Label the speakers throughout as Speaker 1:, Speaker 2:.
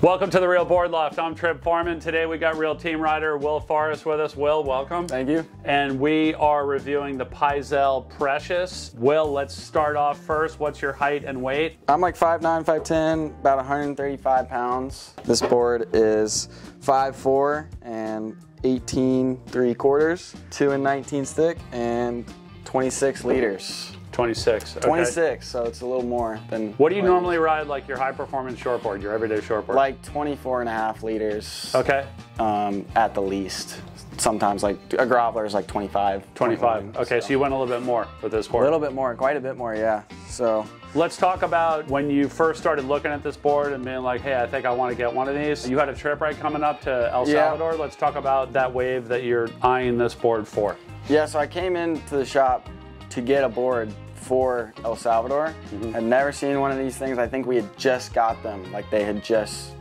Speaker 1: Welcome to the Real Board Loft. I'm Trip Foreman. Today we got real team rider Will Forrest with us. Will, welcome.
Speaker 2: Thank you.
Speaker 1: And we are reviewing the Pyzel Precious. Will, let's start off first. What's your height and weight?
Speaker 2: I'm like 5'9", 5'10", about 135 pounds. This board is 5'4", and 18 3 quarters, 2 and 19 stick, and 26 liters.
Speaker 1: 26. Okay.
Speaker 2: 26, so it's a little more than.
Speaker 1: What do you normally ride like your high performance shortboard, your everyday shortboard?
Speaker 2: Like 24 and a half liters.
Speaker 1: Okay.
Speaker 2: Um, at the least. Sometimes like a groveler is like 25.
Speaker 1: 25.
Speaker 2: 21,
Speaker 1: Okay, so. you went a little bit more with this board.
Speaker 2: A little bit more, quite a bit more, yeah. So
Speaker 1: Let's talk about when you first started looking at this board and being like, hey, I think I want to get one of these. You had a trip right coming up to El
Speaker 2: Yeah.
Speaker 1: Salvador. Let's talk about that wave that you're eyeing this board for.
Speaker 2: Yeah, so I came into the shop to get a board for El Salvador. Mm-hmm. I'd never seen one of these things. I think we had just got them, like they had just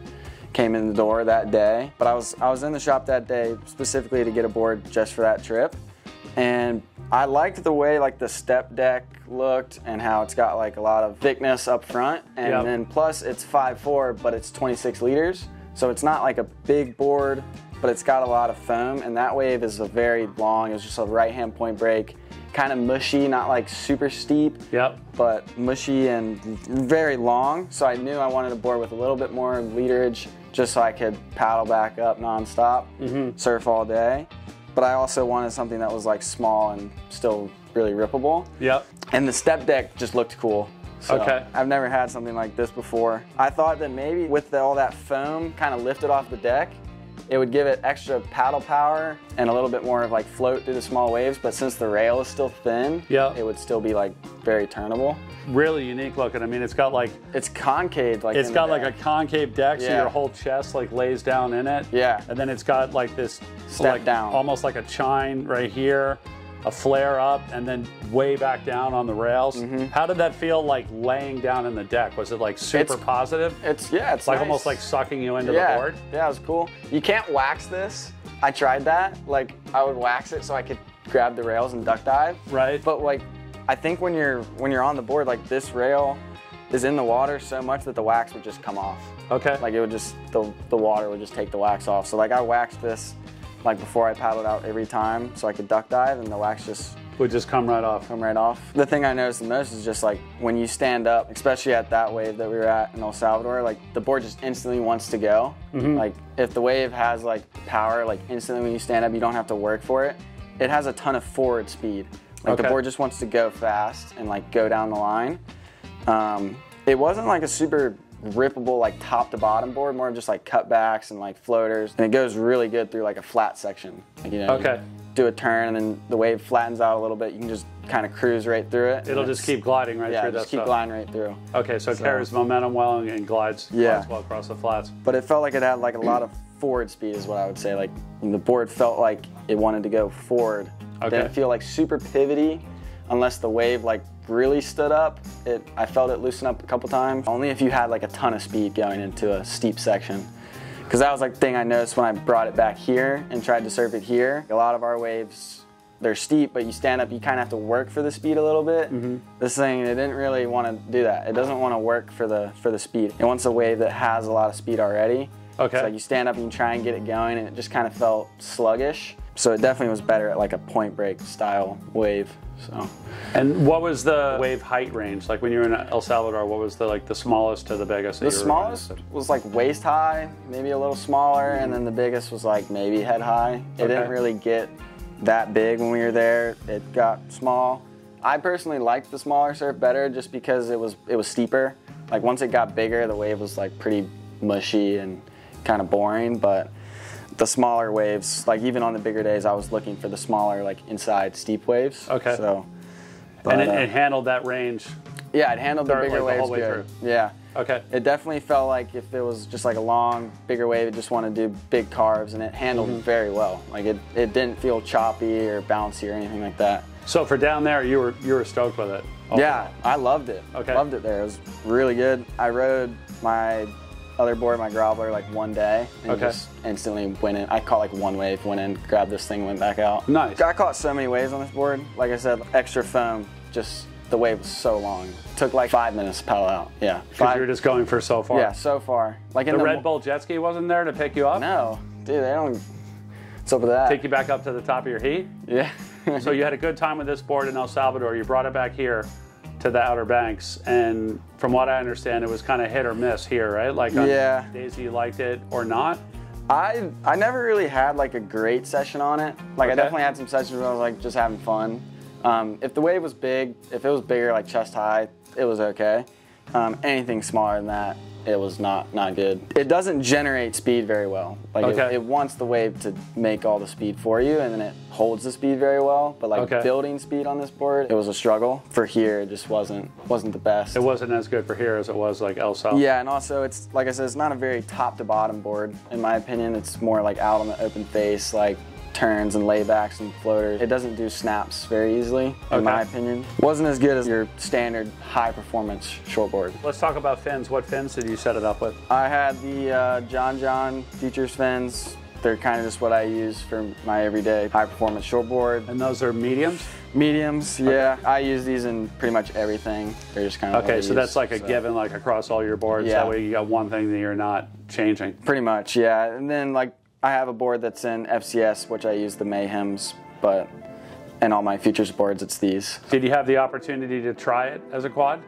Speaker 2: came in the door that day. But I was I was in the shop that day specifically to get a board just for that trip. And I liked the way like the step deck looked and how it's got like a lot of thickness up front. And
Speaker 1: Yep.
Speaker 2: then plus it's 5'4", but it's 26 liters. So it's not like a big board, but it's got a lot of foam. And that wave is a very long, it's just a right hand point break. Kind of mushy, not like super steep,
Speaker 1: Yep.
Speaker 2: but mushy and very long. So I knew I wanted a board with a little bit more literage just so I could paddle back up nonstop, mm-hmm. surf all day. But I also wanted something that was like small and still really rippable.
Speaker 1: Yep.
Speaker 2: And the step deck just looked cool. So
Speaker 1: Okay.
Speaker 2: I've never had something like this before. I thought that maybe with the, all that foam kind of lifted off the deck, it would give it extra paddle power and a little bit more of like float through the small waves. But since the rail is still thin,
Speaker 1: Yeah.
Speaker 2: it would still be like very turnable.
Speaker 1: Really unique looking. I mean, it's got like
Speaker 2: It's concave, like
Speaker 1: it's got like a concave deck, so your whole chest like lays down in it.
Speaker 2: Yeah.
Speaker 1: And then it's got like this
Speaker 2: Step
Speaker 1: like,
Speaker 2: down.
Speaker 1: almost like a chine right here, a flare up, and then way back down on the rails.
Speaker 2: Mm-hmm.
Speaker 1: How did that feel like laying down in the deck? Was it like super
Speaker 2: It's-
Speaker 1: positive?
Speaker 2: It's yeah, it's
Speaker 1: like
Speaker 2: nice.
Speaker 1: almost like sucking you into
Speaker 2: yeah,
Speaker 1: the board?
Speaker 2: yeah, it was cool. You can't wax this. I tried that. Like I would wax it so I could grab the rails and duck dive.
Speaker 1: Right.
Speaker 2: But like, I think when you're when you're on the board, like this rail is in the water so much that the wax would just come off.
Speaker 1: Okay.
Speaker 2: Like it would just the the water would just take the wax off. So like I waxed this like before I paddled out every time so I could duck dive and the wax just
Speaker 1: would just come right off.
Speaker 2: come right off. The thing I noticed the most is just like when you stand up, especially at that wave that we were at in El Salvador, like the board just instantly wants to go.
Speaker 1: Mm-hmm.
Speaker 2: Like if the wave has like power, like instantly when you stand up, you don't have to work for it. It has a ton of forward speed. Like
Speaker 1: Okay.
Speaker 2: the board just wants to go fast and like go down the line. Um, it wasn't like a super rippable like top to bottom board, more of just like cutbacks and like floaters. And it goes really good through like a flat section. Like you know, you
Speaker 1: Okay.
Speaker 2: do a turn and then the wave flattens out a little bit. You can just kind of cruise right through it.
Speaker 1: It'll just keep gliding right
Speaker 2: yeah,
Speaker 1: through
Speaker 2: just
Speaker 1: that
Speaker 2: keep
Speaker 1: stuff.
Speaker 2: gliding right through.
Speaker 1: Okay, so it carries momentum well and, and glides,
Speaker 2: Yeah.
Speaker 1: glides well across the flats.
Speaker 2: But it felt like it had like a lot of forward speed, is what I would say. Like the board felt like it wanted to go forward.
Speaker 1: Okay.
Speaker 2: Didn't feel like super pivoty, unless the wave like really stood up. It I felt it loosen up a couple times. Only if you had like a ton of speed going into a steep section. Because that was like the thing I noticed when I brought it back here and tried to surf it here. A lot of our waves, they're steep, but you stand up, you kind of have to work for the speed a little bit.
Speaker 1: Mm-hmm.
Speaker 2: This thing, it didn't really want to do that. It doesn't want to work for the for the speed. It wants a wave that has a lot of speed already.
Speaker 1: Okay.
Speaker 2: So you stand up and you try and get it going, and it just kind of felt sluggish. So it definitely was better at like a point break style wave. So
Speaker 1: And what was the wave height range? Like when you were in El Salvador, what was the like the smallest to the biggest?
Speaker 2: the smallest
Speaker 1: running?
Speaker 2: was like waist high, maybe a little smaller, and then the biggest was like maybe head high. It
Speaker 1: Okay.
Speaker 2: didn't really get that big when we were there. It got small. I personally liked the smaller surf better just because it was it was steeper. Like once it got bigger, the wave was like pretty mushy and kind of boring, but the smaller waves, like even on the bigger days, I was looking for the smaller, like inside steep waves.
Speaker 1: Okay.
Speaker 2: So,
Speaker 1: and it,
Speaker 2: uh,
Speaker 1: it handled that range.
Speaker 2: yeah, it handled the bigger
Speaker 1: like, the
Speaker 2: waves
Speaker 1: way
Speaker 2: good. Yeah.
Speaker 1: Okay.
Speaker 2: It definitely felt like if it was just like a long, bigger wave, it just wanted to do big carves, and it handled
Speaker 1: Mm-hmm.
Speaker 2: very well. Like it, it didn't feel choppy or bouncy or anything like that.
Speaker 1: So for down there, you were you were stoked with it.
Speaker 2: Yeah, I loved it.
Speaker 1: Okay.
Speaker 2: Loved it there. It was really good. I rode my other board, my groveler, like one day and
Speaker 1: Okay.
Speaker 2: just instantly went in. I caught like one wave, went in, grabbed this thing, went back out.
Speaker 1: Nice.
Speaker 2: I caught so many waves on this board. Like I said, extra foam just the wave was so long. It took like five minutes to pedal out. Yeah.
Speaker 1: Because you were just going for so far.
Speaker 2: yeah, so far. Like in
Speaker 1: The
Speaker 2: the,
Speaker 1: Red Bull jet ski wasn't there to pick you up?
Speaker 2: No, dude, they don't. What's up with that?
Speaker 1: Take you back up to the top of your heat?
Speaker 2: yeah.
Speaker 1: So you had a good time with this board in El Salvador. You brought it back here to the Outer Banks, and from what I understand, it was kind of hit or miss here, right? Like on
Speaker 2: Yeah.
Speaker 1: days you liked it or not.
Speaker 2: I I never really had like a great session on it. Like I definitely had some sessions where I was like just having fun. Um, if the wave was big, if it was bigger, like chest high, it was okay. Um, anything smaller than that, it was not not good. It doesn't generate speed very well. Like it-
Speaker 1: Okay.
Speaker 2: it, wants the wave to make all the speed for you, and then it holds the speed very well. But like
Speaker 1: Okay.
Speaker 2: building speed on this board, it was a struggle. For here, it just wasn't wasn't the best.
Speaker 1: It wasn't as good for here as it was like El Salvador.
Speaker 2: Yeah, and also it's like I said, it's not a very top to bottom board in my opinion. It's more like out on the open face, like turns and laybacks and floaters. It doesn't do snaps very easily, in my opinion. Wasn't as good as your standard high performance shortboard.
Speaker 1: Let's talk about fins. What fins did you set it up with?
Speaker 2: I had the uh, John John Futures fins. They're kind of just what I use for my everyday high performance shortboard.
Speaker 1: And those are mediums?
Speaker 2: Mediums, yeah. I use these in pretty much everything. They're just kind of
Speaker 1: Okay, so
Speaker 2: use,
Speaker 1: that's like a
Speaker 2: so.
Speaker 1: given, like across all your boards.
Speaker 2: Yeah.
Speaker 1: That way you got one thing that you're not changing.
Speaker 2: Pretty much, yeah. And then like I have a board that's in FCS, which I use the Mayhems, but and all my futures boards, it's these.
Speaker 1: Did you have the opportunity to try it as a quad?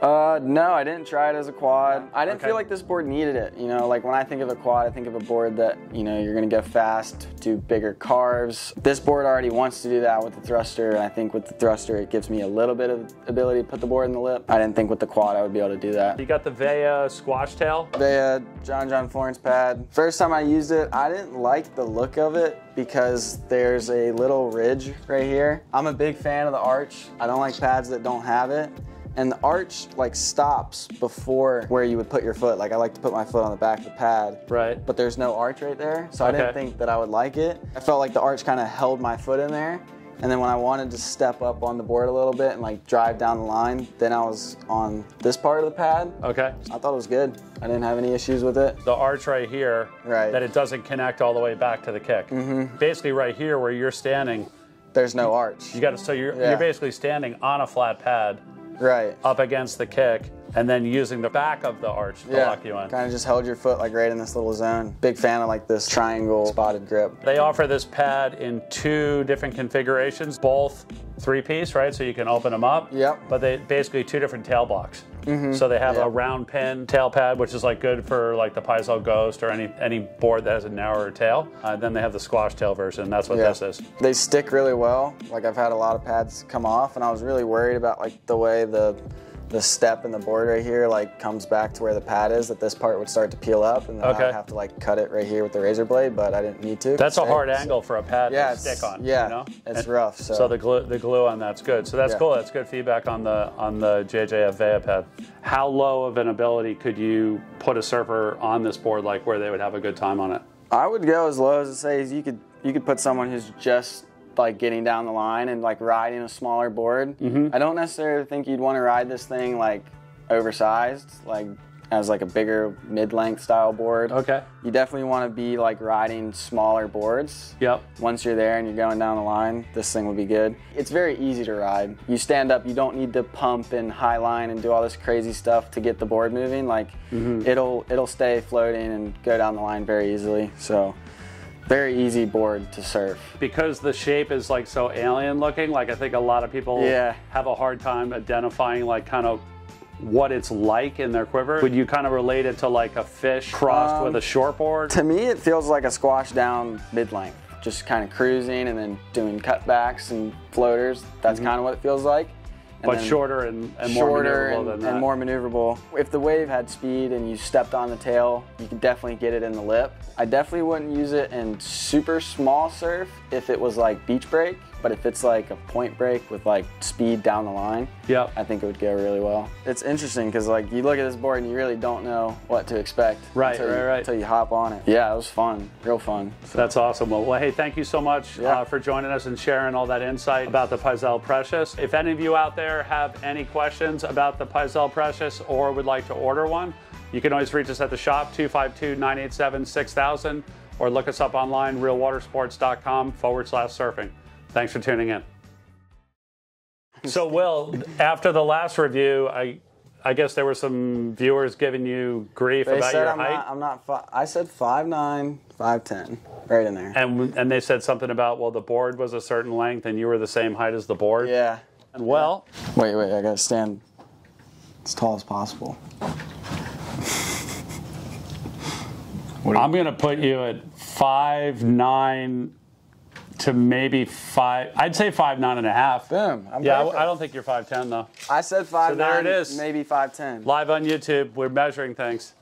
Speaker 2: Uh, no, I didn't try it as a quad. I didn't
Speaker 1: Okay.
Speaker 2: feel like this board needed it. You know, like when I think of a quad, I think of a board that you know you're gonna go fast, do bigger carves. This board already wants to do that with the thruster, and I think with the thruster it gives me a little bit of ability to put the board in the lip. I didn't think with the quad I would be able to do that.
Speaker 1: You got the VEIA squash tail.
Speaker 2: Uh, John John Florence pad. First time I used it, I didn't like the look of it because there's a little ridge right here. I'm a big fan of the arch. I don't like pads that don't have it. And the arch like stops before where you would put your foot. Like I like to put my foot on the back of the pad.
Speaker 1: Right.
Speaker 2: But there's no arch right there, so I didn't think that I would like it. I felt like the arch kind of held my foot in there. And then when I wanted to step up on the board a little bit and like drive down the line, then I was on this part of the pad.
Speaker 1: Okay.
Speaker 2: I thought it was good. I didn't have any issues with it.
Speaker 1: The arch right here,
Speaker 2: Right.
Speaker 1: that it doesn't connect all the way back to the kick. Mm-hmm. Basically, right here where you're standing,
Speaker 2: There's no arch.
Speaker 1: you got to. So you're
Speaker 2: Yeah.
Speaker 1: you're basically standing on a flat pad
Speaker 2: right.
Speaker 1: up against the kick, and then using the back of the arch to lock you in.
Speaker 2: Kind of just held your foot like right in this little zone. Big fan of like this triangle spotted grip.
Speaker 1: They offer this pad in two different configurations, both three piece, right? So you can open them up.
Speaker 2: Yep.
Speaker 1: But they basically two different tail blocks. So they have
Speaker 2: Yep.
Speaker 1: a round pin tail pad, which is like good for like the Pyzel Ghost or any any board that has a narrower tail. Uh, then they have the squash tail version. That's what
Speaker 2: Yeah.
Speaker 1: this is.
Speaker 2: They stick really well. Like I've had a lot of pads come off, and I was really worried about like the way the the step in the board right here like comes back to where the pad is. That this part would start to peel up, and then
Speaker 1: Okay.
Speaker 2: I'd have to like cut it right here with the razor blade, but I didn't need to.
Speaker 1: That's a hard angle for a pad
Speaker 2: Yeah,
Speaker 1: to stick on.
Speaker 2: yeah,
Speaker 1: you know?
Speaker 2: it's
Speaker 1: And-
Speaker 2: rough, so-
Speaker 1: So the glue the glue on that's good. So that's
Speaker 2: Yeah.
Speaker 1: cool. That's good feedback on the on the JJF VEIA pad. How low of an ability could you put a surfer on this board like where they would have a good time on it?
Speaker 2: I would go as low as to say you could you could put someone who's just like getting down the line and like riding a smaller board.
Speaker 1: Mm-hmm.
Speaker 2: I don't necessarily think you'd want to ride this thing like oversized, like as like a bigger mid-length style board.
Speaker 1: Okay.
Speaker 2: You definitely want to be like riding smaller boards.
Speaker 1: Yep.
Speaker 2: Once you're there and you're going down the line, this thing will be good. It's very easy to ride. You stand up, you don't need to pump and high line and do all this crazy stuff to get the board moving. Like
Speaker 1: Mm-hmm.
Speaker 2: it'll it'll stay floating and go down the line very easily. So very easy board to surf.
Speaker 1: because the shape is like so alien looking like i think a lot of people
Speaker 2: Yeah.
Speaker 1: have a hard time identifying like kind of what it's like in their quiver would you kind of relate it to like a fish crossed
Speaker 2: Um,
Speaker 1: with a shortboard
Speaker 2: To me, it feels like a squash down mid length, just kind of cruising and then doing cutbacks and floaters. That's kind of what it feels like.
Speaker 1: But shorter and, and more
Speaker 2: shorter
Speaker 1: maneuverable
Speaker 2: and, and more maneuverable. If the wave had speed and you stepped on the tail, you could definitely get it in the lip. I definitely wouldn't use it in super small surf if it was like beach break, but if it's like a point break with like speed down the line,
Speaker 1: Yep.
Speaker 2: I think it would go really well. It's interesting because like you look at this board and you really don't know what to expect
Speaker 1: Right,
Speaker 2: until,
Speaker 1: right,
Speaker 2: you,
Speaker 1: right.
Speaker 2: until you hop on it. Yeah, it was fun, real fun. So.
Speaker 1: That's awesome. Well, well, hey, thank you so much
Speaker 2: Yeah.
Speaker 1: uh, for joining us and sharing all that insight about the Pyzel Precious. If any of you out there have any questions about the Pyzel Precious or would like to order one, you can always reach us at the shop, 252 987 6000, or look us up online, realwatersports.com forward slash surfing. Thanks for tuning in. So, Will, after the last review, I, I guess there were some viewers giving you grief
Speaker 2: They
Speaker 1: about
Speaker 2: said
Speaker 1: your
Speaker 2: I'm
Speaker 1: height,
Speaker 2: not. I'm not. Fi- I said five nine, five ten, right in there.
Speaker 1: and and they said something about well, the board was a certain length, and you were the same height as the board.
Speaker 2: Yeah.
Speaker 1: And well,
Speaker 2: Wait, wait. I gotta stand as tall as possible.
Speaker 1: I'm gonna put you at five nine to maybe five. I'd say five nine and a half.
Speaker 2: Boom. I'm
Speaker 1: Yeah,
Speaker 2: perfect.
Speaker 1: I, I don't think you're five ten though.
Speaker 2: I said five
Speaker 1: So there
Speaker 2: nine,
Speaker 1: it is.
Speaker 2: maybe five ten.
Speaker 1: Live on YouTube, we're measuring things.